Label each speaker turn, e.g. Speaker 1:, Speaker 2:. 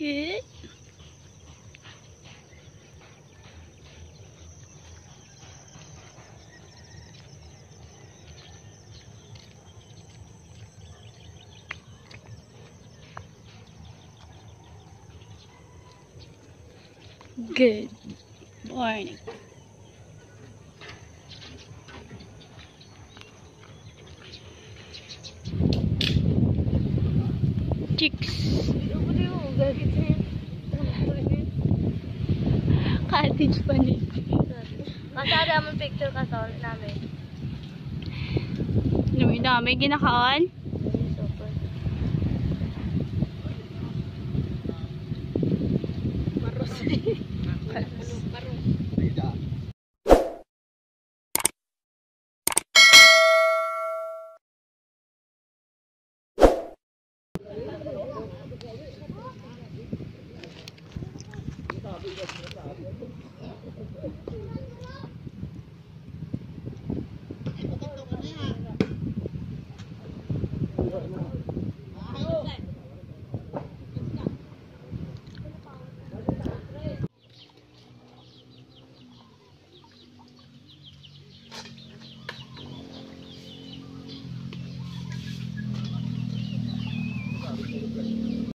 Speaker 1: Good. Good morning. Chicks. Cottage pa niya.
Speaker 2: Kasali naman picture ka sa namin.
Speaker 1: Dami dami ginakaon. Gracias.